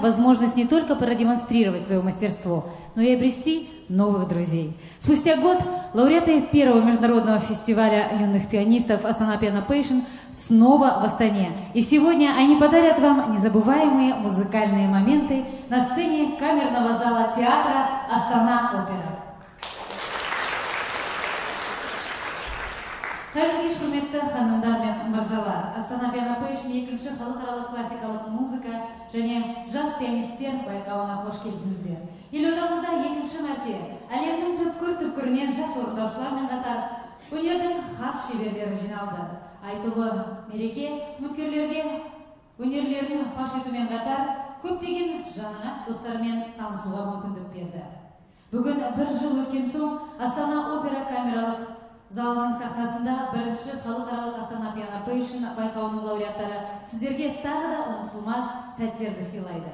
возможность не только продемонстрировать свое мастерство, но и обрести новых друзей. Спустя год лауреаты первого международного фестиваля юных пианистов Астана Пиано Пейшн снова в Астане. И сегодня они подарят вам незабываемые музыкальные моменты на сцене камерного зала театра Астана Опера. қайырлы кеш құрметті ханымдар мен мырзалар астана пиано пейшн екінші халықаралық классикалық музыка және жас пианисттер байқауына қош келдіңіздер. Елордамызда екінші мәрте әлемнің түпкір түпкірінен жас орындаушылармен қатар өнердің хас шеберлері жиналды. Айтулы мереке үміткерлерге өнерлерін паш етумен қатар көптеген жаңа достармен танысуға мүмкіндік берді. Бүгін бір жыл өткен соң астана опера камералық залының сахнасында бірінші халықаралық астана пиано пейшн байқауының лауреаттары сіздерге тағы да ұмытылмас сәттерді сыйлайды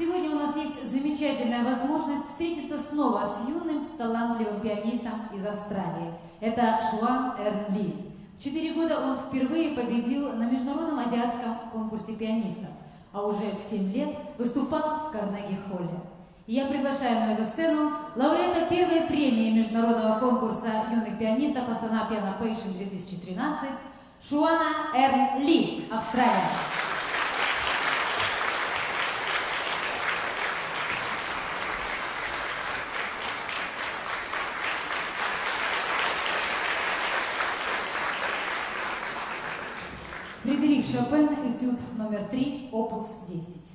Сегодня у нас есть замечательная возможность встретиться снова с юным талантливым пианистом из Австралии. Это Шуан Эрн Ли. В четыре года он впервые победил на международном азиатском конкурсе пианистов, а уже в семь лет выступал в Карнеги-холле. Я приглашаю на эту сцену лауреата первой премии международного конкурса юных пианистов Астана Пиано Пейшн 2013 Шуана Р. Ли, Австралия. Фредерик Шопен, этюд номер 3, опус 10.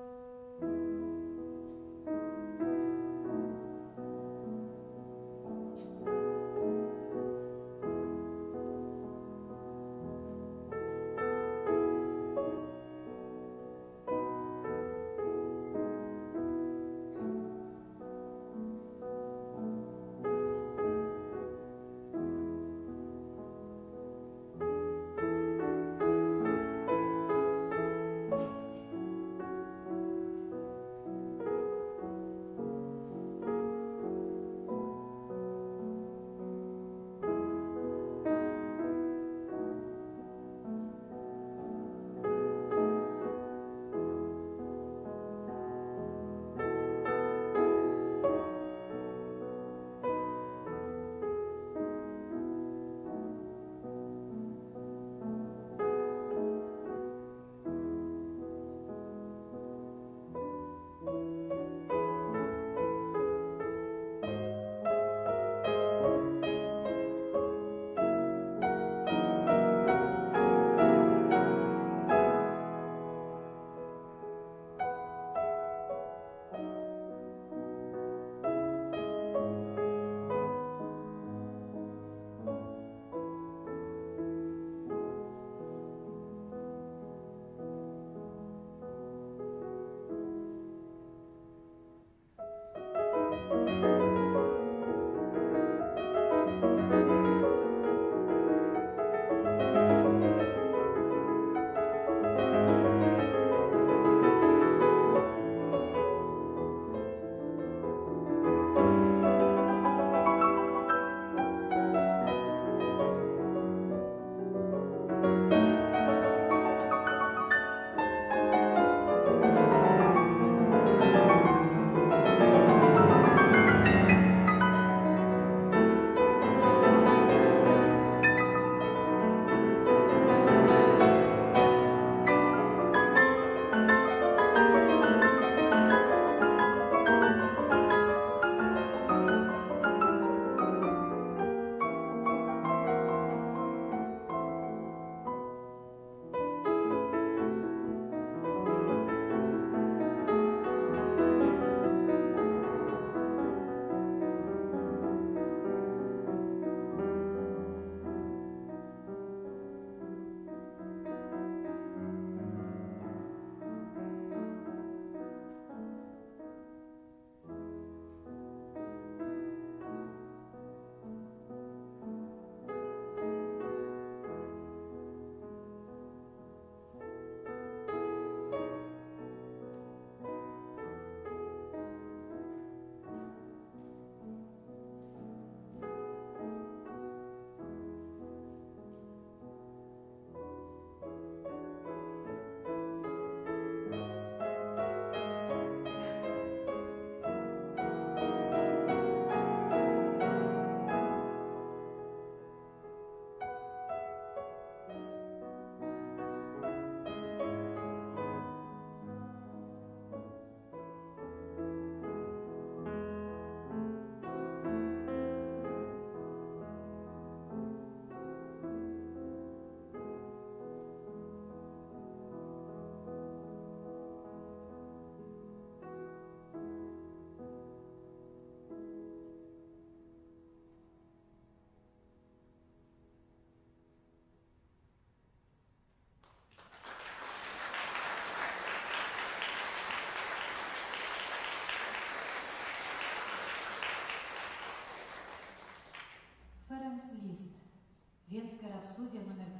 Шеренс Лист. Венская рапсодия номер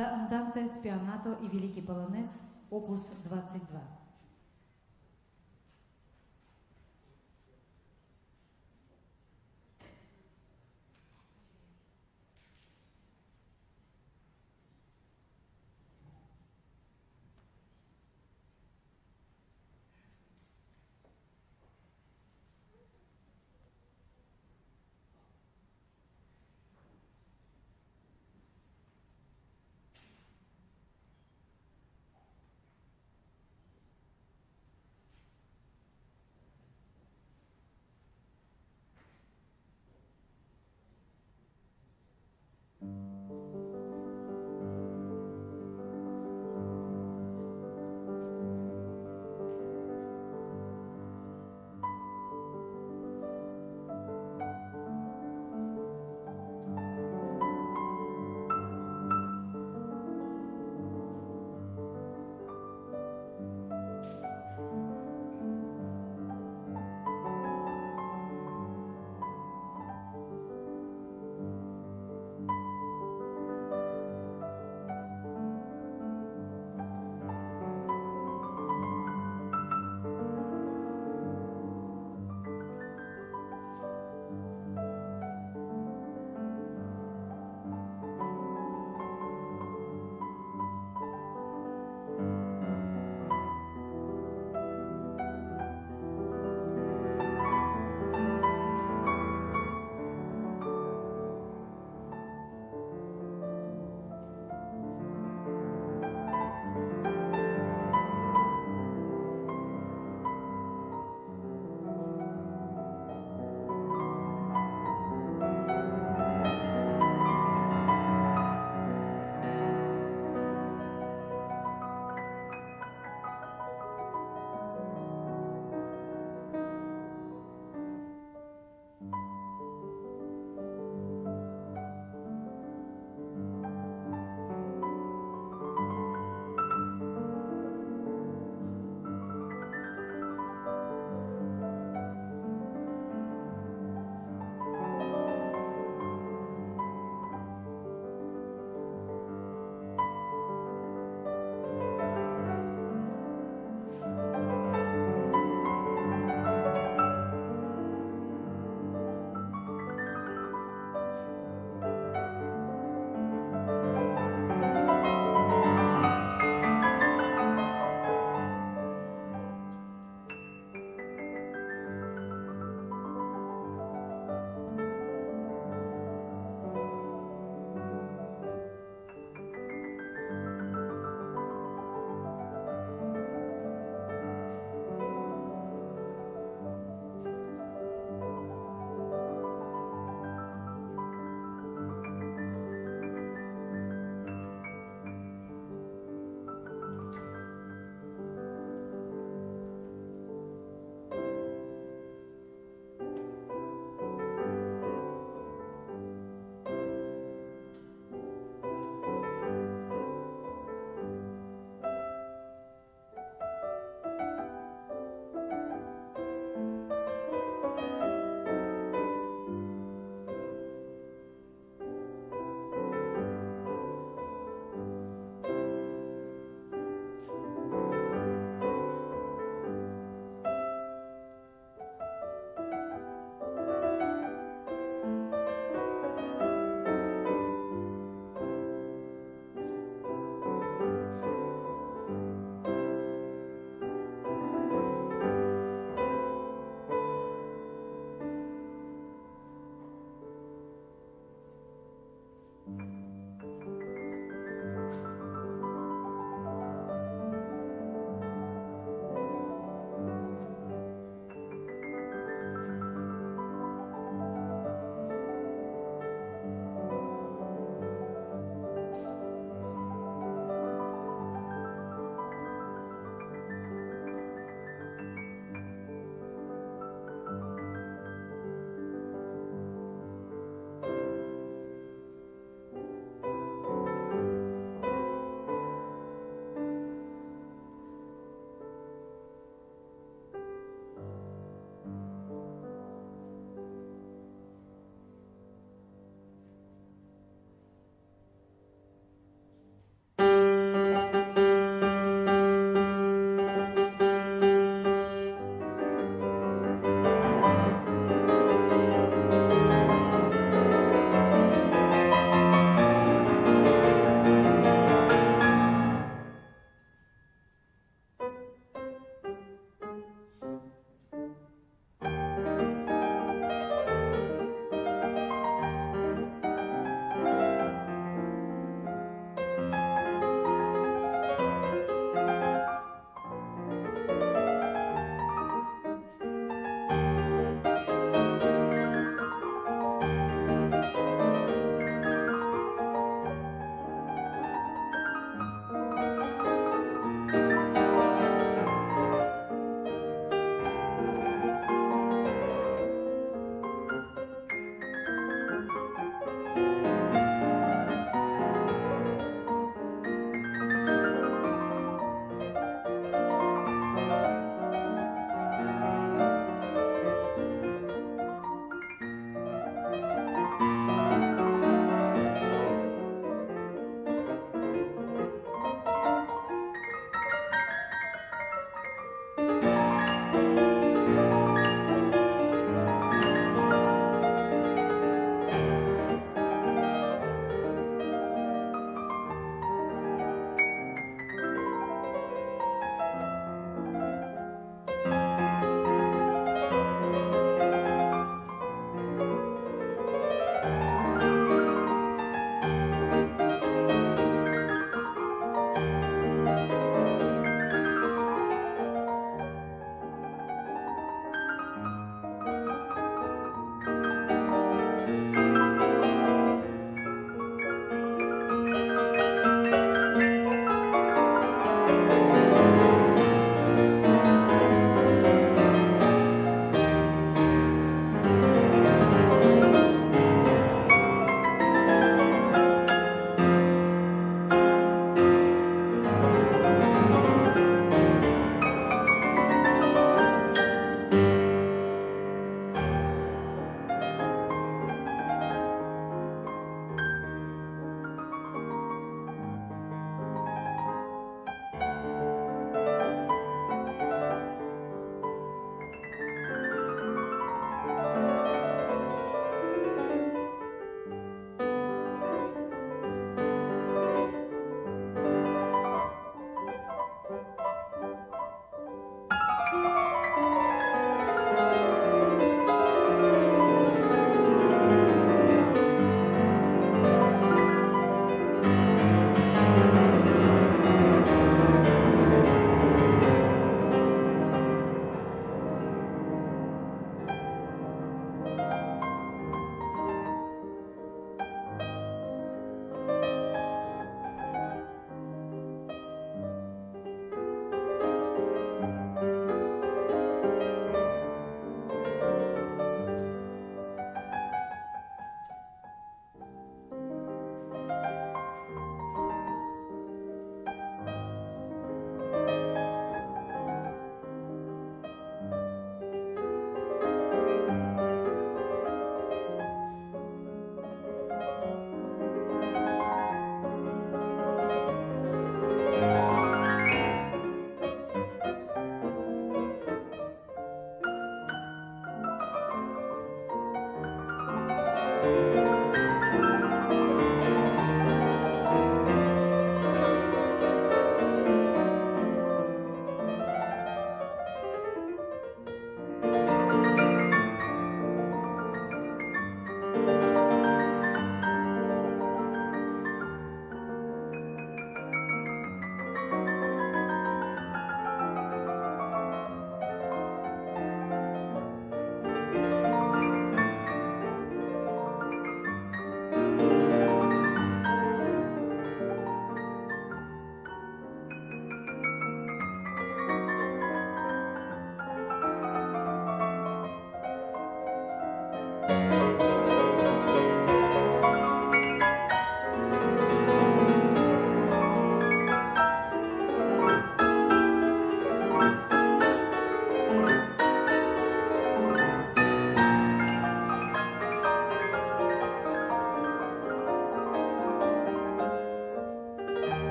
Анданте, Спионато и Великий полонез, опус 22.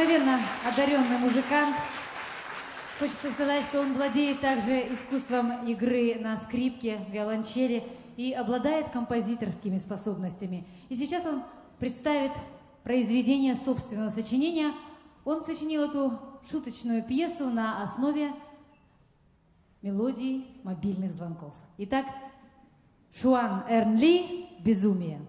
Необыкновенно одаренный музыкант. Хочется сказать, что он владеет также искусством игры на скрипке, виолончели и обладает композиторскими способностями. И сейчас он представит произведение собственного сочинения. Он сочинил эту шуточную пьесу на основе мелодий мобильных звонков. Итак, Шуан Эрнли «Безумие».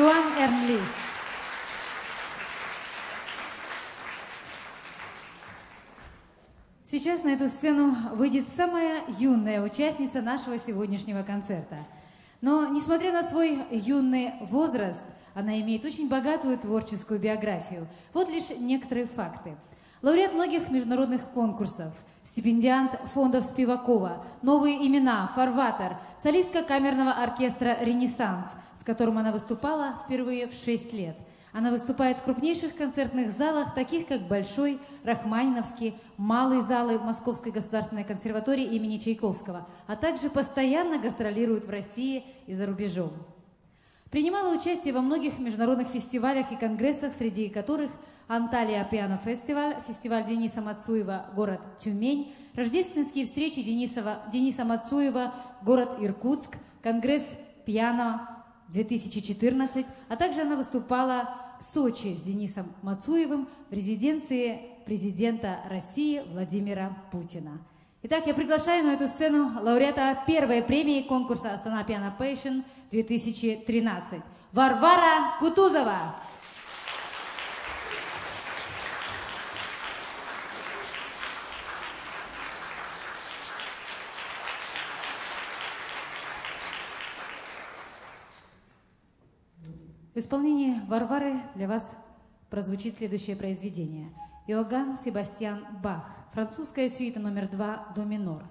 Шуан Эрнли. Сейчас на эту сцену выйдет самая юная участница нашего сегодняшнего концерта. Но, несмотря на свой юный возраст, она имеет очень богатую творческую биографию. Вот лишь некоторые факты. Лауреат многих международных конкурсов, стипендиант фондов Спивакова, новые имена, фарватер, солистка камерного оркестра «Ренессанс», с которым она выступала впервые в 6 лет – она выступает в крупнейших концертных залах, таких как Большой, Рахманиновский, Малые залы Московской государственной консерватории имени Чайковского, а также постоянно гастролирует в России и за рубежом. Принимала участие во многих международных фестивалях и конгрессах, среди которых Анталия Пиано Фестиваль, фестиваль Дениса Мацуева, город Тюмень, рождественские встречи Денисова, Дениса Мацуева, город Иркутск, конгресс Пиано 2014, а также она выступала в Сочи с Денисом Мацуевым в резиденции президента России Владимира Путина. Итак, я приглашаю на эту сцену лауреата первой премии конкурса «Астана Пиано Пейшн» 2013 Варвара Кутузова. Исполнении Варвары для вас прозвучит следующее произведение. Иоганн Себастьян Бах. Французская сюита номер два до минор.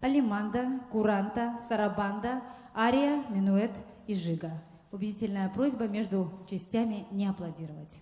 Алиманда, куранта, сарабанда, ария, минуэт и жига. Убедительная просьба между частями не аплодировать.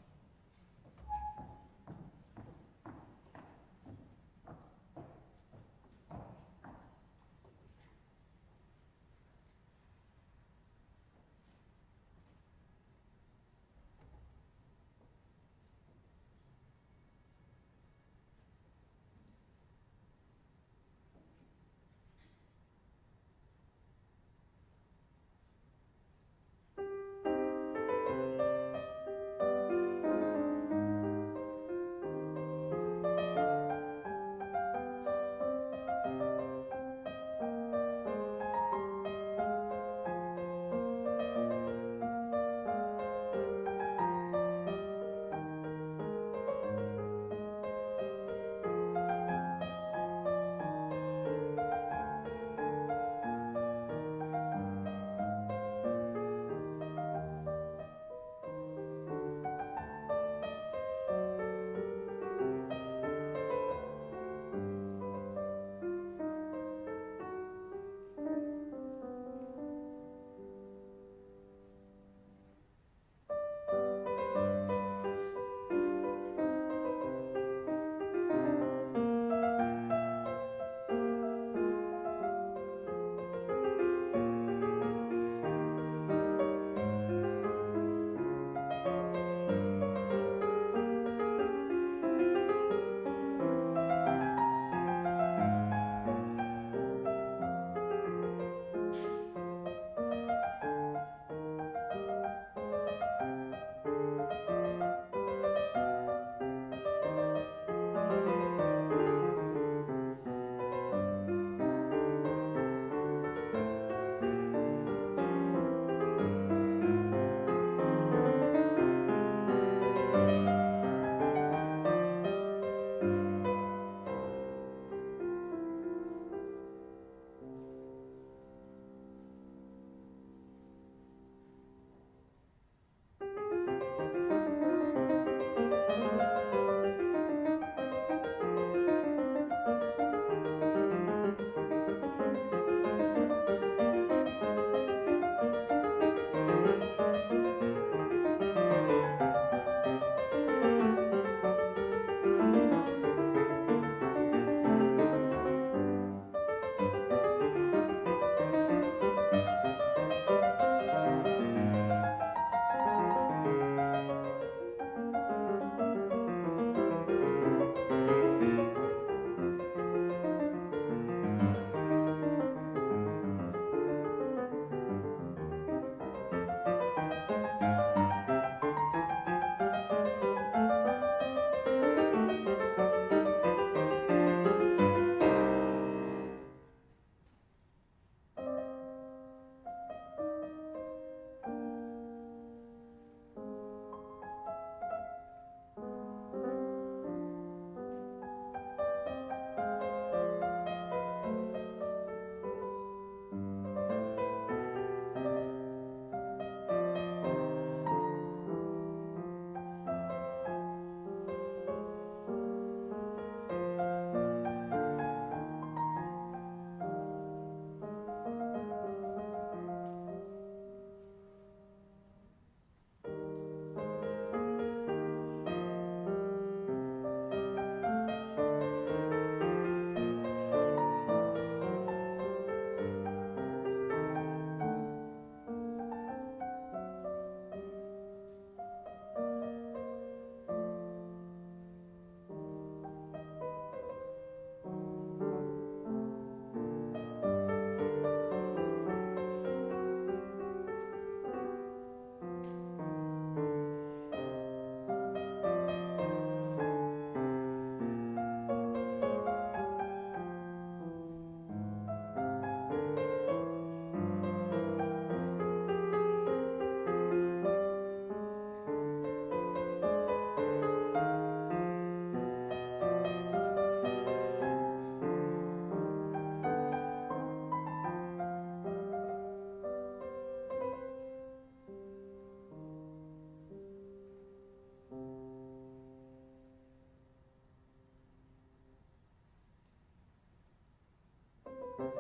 Thank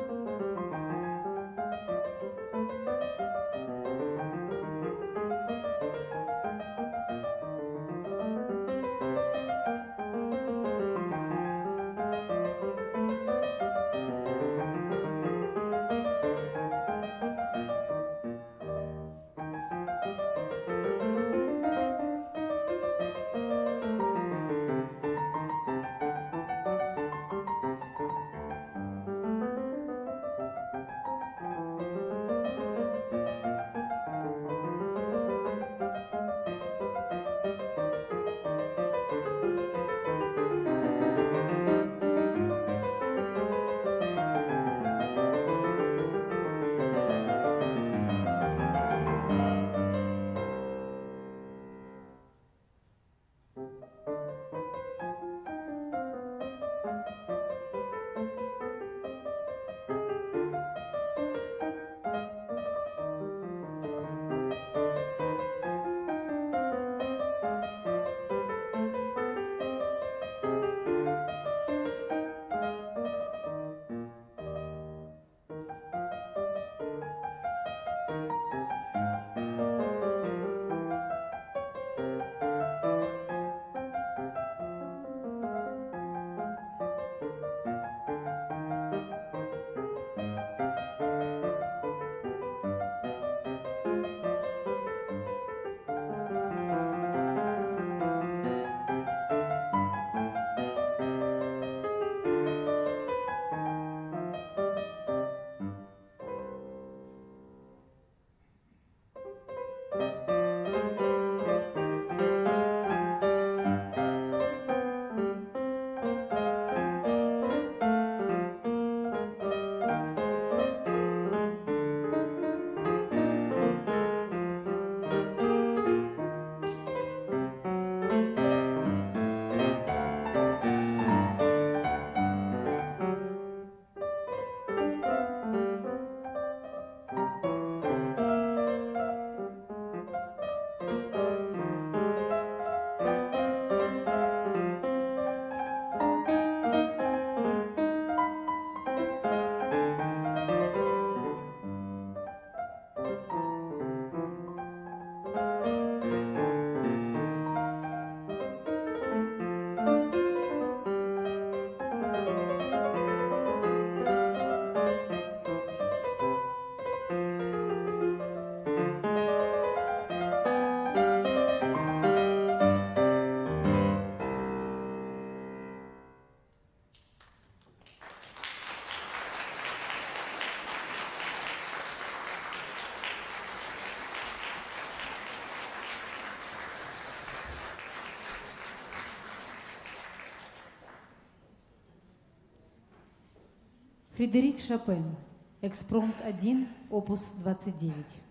you. Фредерик Шопен. Экспромт 1, опус 29.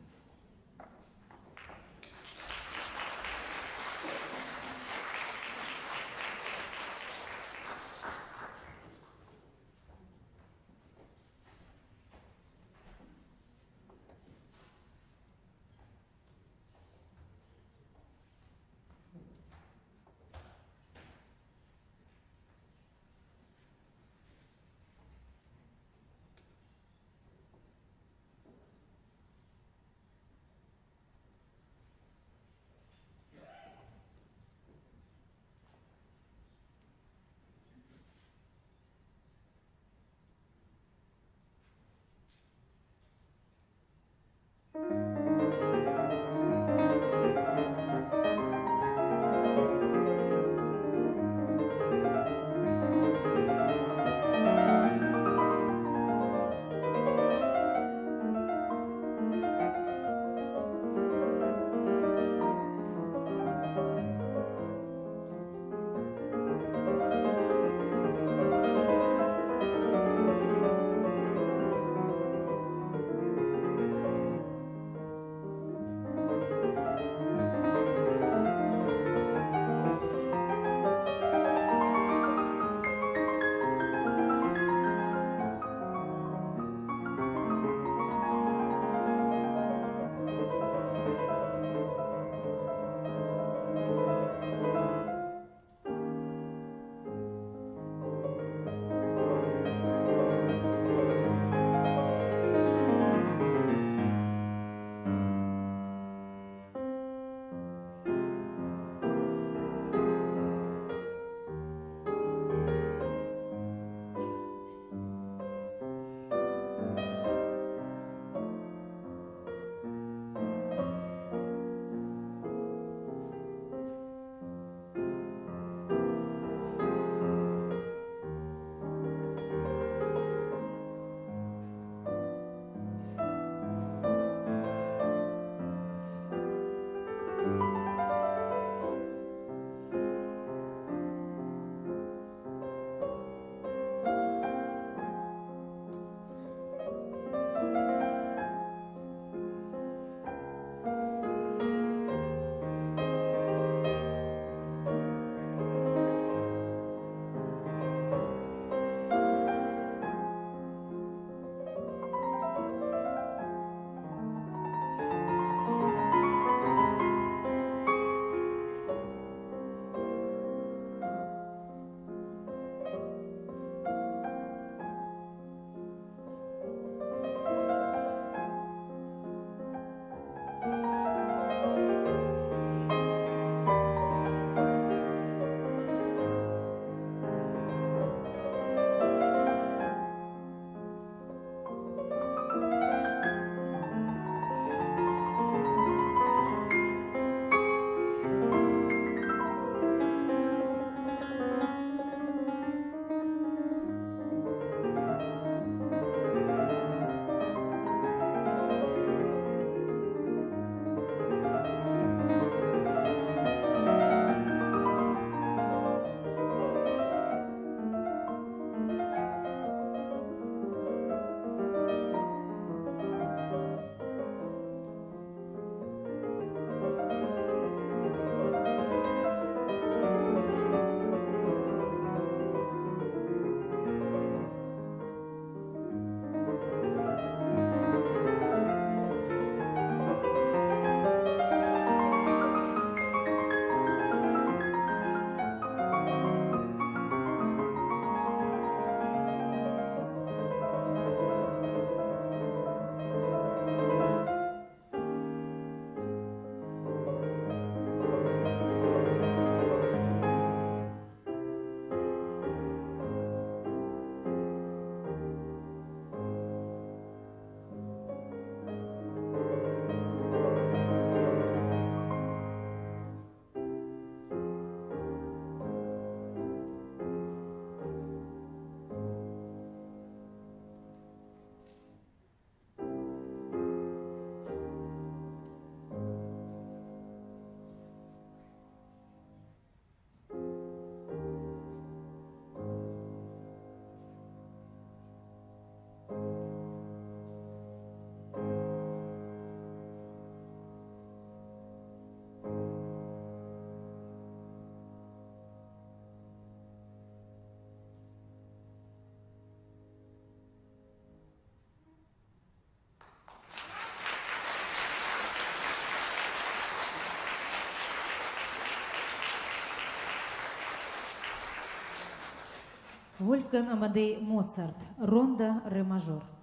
Вольфган Амадей Моцарт. Ронда ре мажор.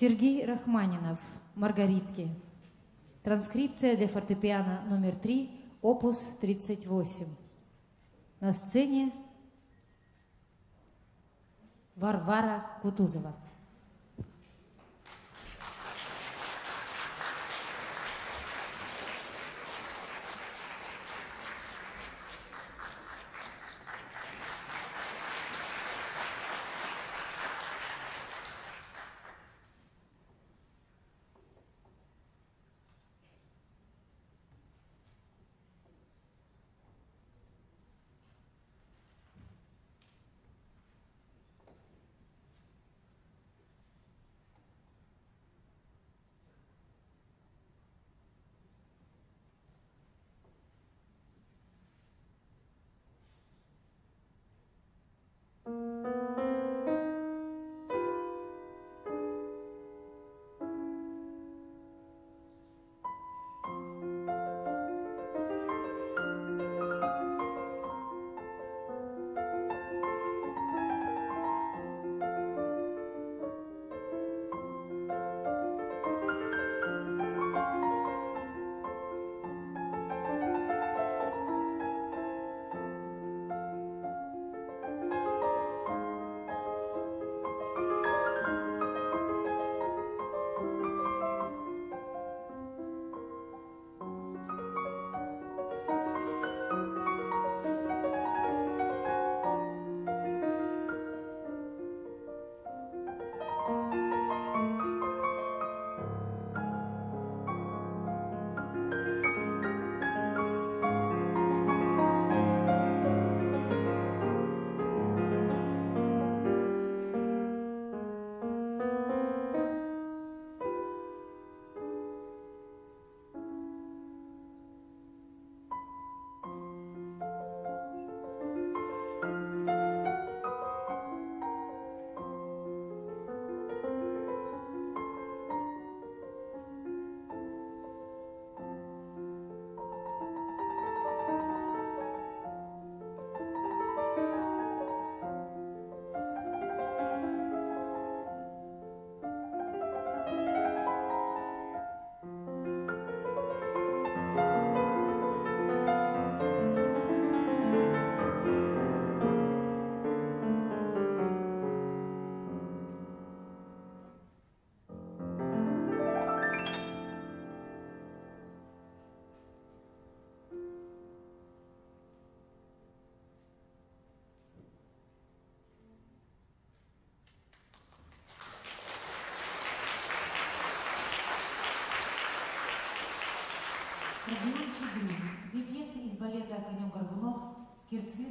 Сергей Рахманинов, Маргаритки. Транскрипция для фортепиано номер 3, опус 38. На сцене Варвара Кутузова. Две пьесы из балета «Конем Горбунов», «Скирцина»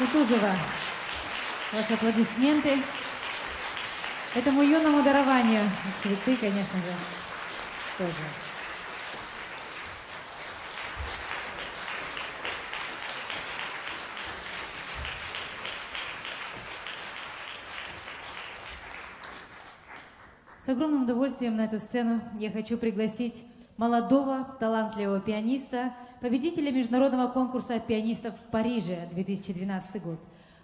Кутузова. Ваши аплодисменты этому юному дарованию. Цветы, конечно же, тоже. С огромным удовольствием на эту сцену я хочу пригласить молодого, талантливого пианиста, победителя международного конкурса пианистов в Париже 2012 год,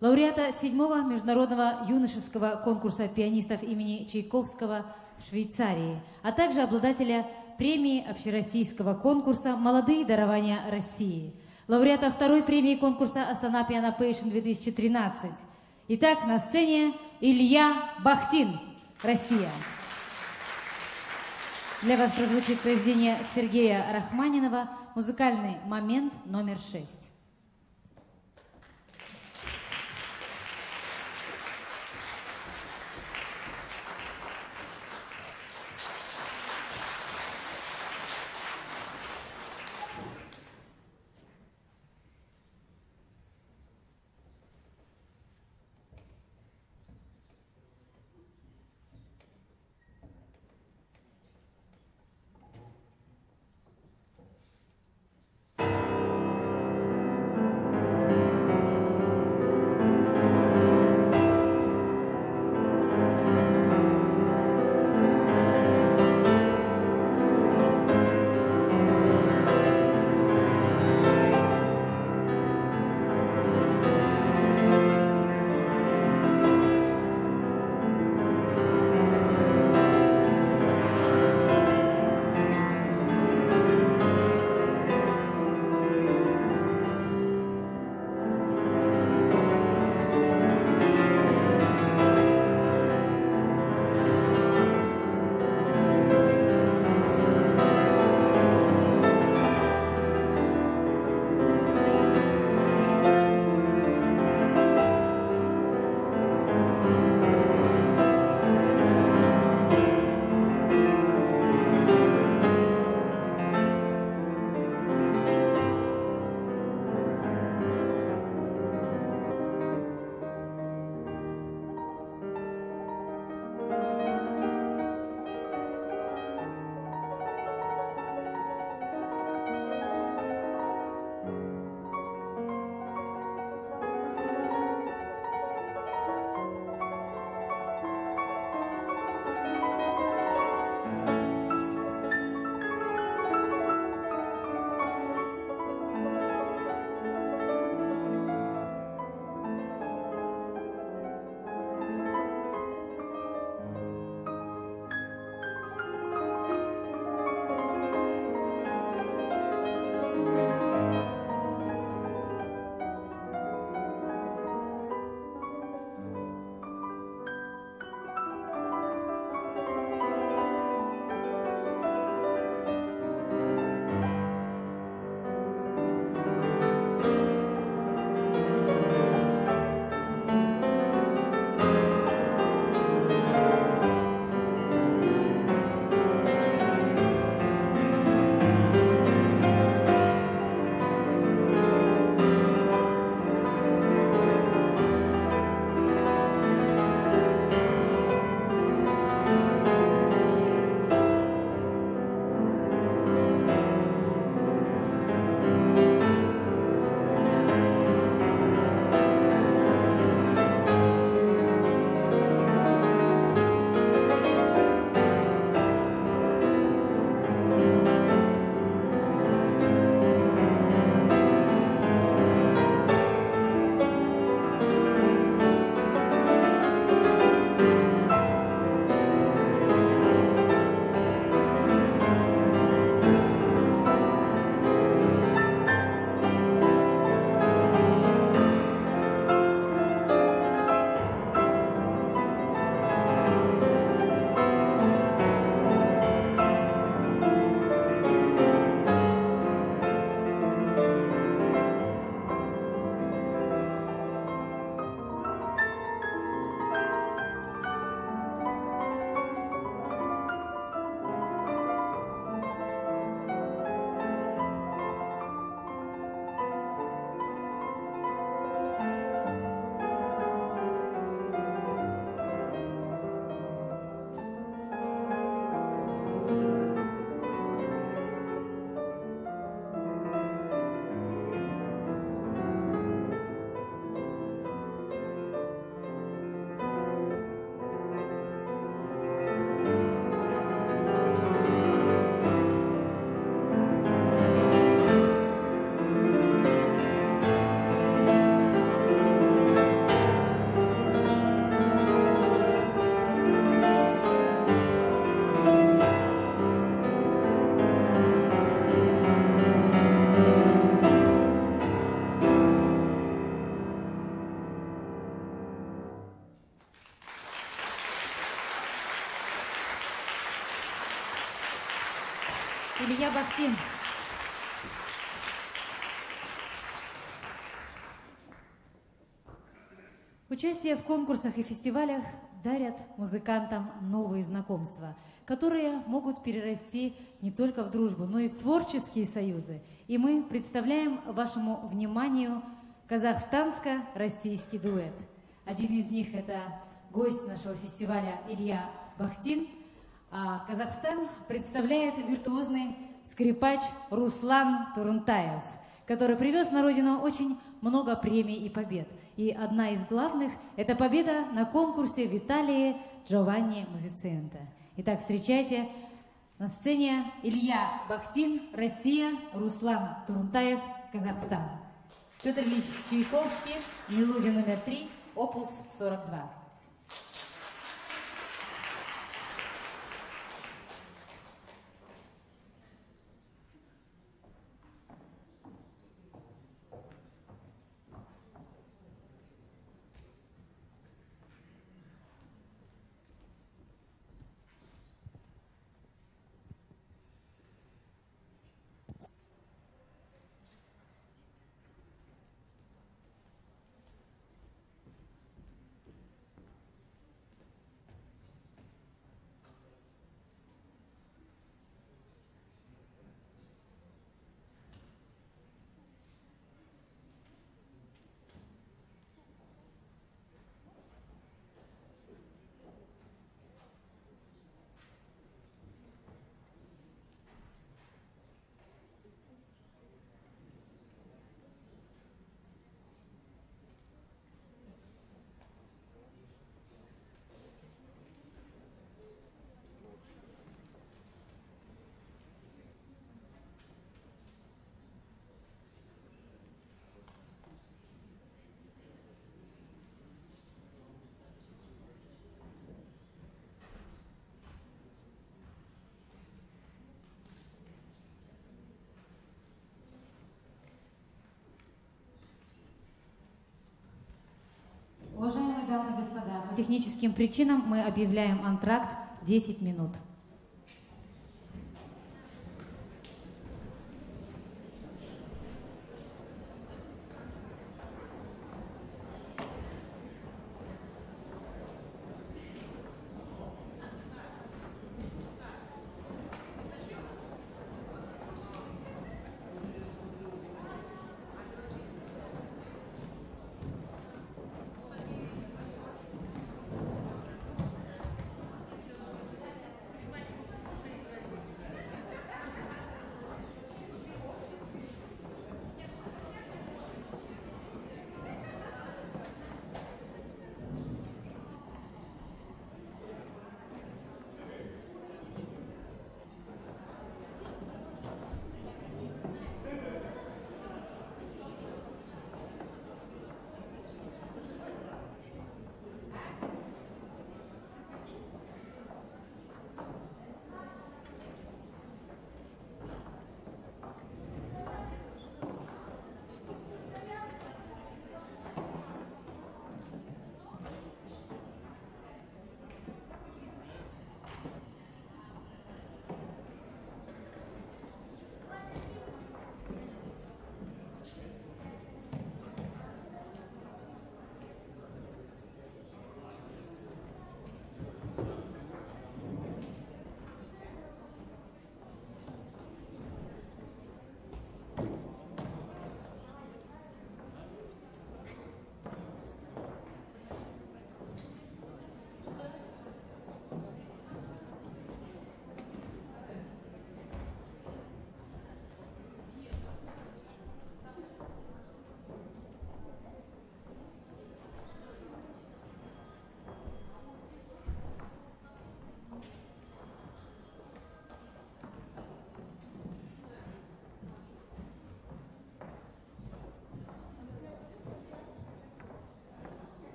лауреата седьмого международного юношеского конкурса пианистов имени Чайковского в Швейцарии, а также обладателя премии общероссийского конкурса «Молодые дарования России», лауреата второй премии конкурса «Астана Пиано Пейшн 2013». Итак, на сцене Илья Бахтин, Россия. Для вас прозвучит произведение Сергея Рахманинова «Музыкальный момент номер шесть». Илья Бахтин. Участие в конкурсах и фестивалях дарят музыкантам новые знакомства, которые могут перерасти не только в дружбу, но и в творческие союзы. И мы представляем вашему вниманию казахстанско-российский дуэт. Один из них – это гость нашего фестиваля Илья Бахтин, а Казахстан представляет виртуозный скрипач Руслан Турунтаев, который привез на родину очень много премий и побед. И одна из главных – это победа на конкурсе в Джованни Музициента. Итак, встречайте на сцене Илья Бахтин, Россия, Руслан Турунтаев, Казахстан. Петр Ильич Чайковский, мелодия номер три, опус 42. Техническим причинам мы объявляем антракт 10 минут.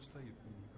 Он стоит.